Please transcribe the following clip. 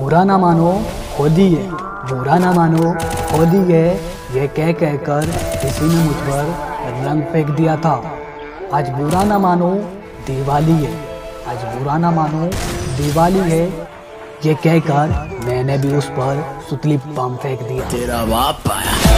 बुरा ना मानो होदी है बुरा ना मानो होदी है ये कह कह कर किसी ने मुझ पर रंग फेंक दिया था। आज बुरा ना मानो, दिवाली है। आज बुरा ना मानो, दिवाली है। ये कहकर मैंने भी उस पर सुतली बम फेंक दिया। तेरा बाप आया।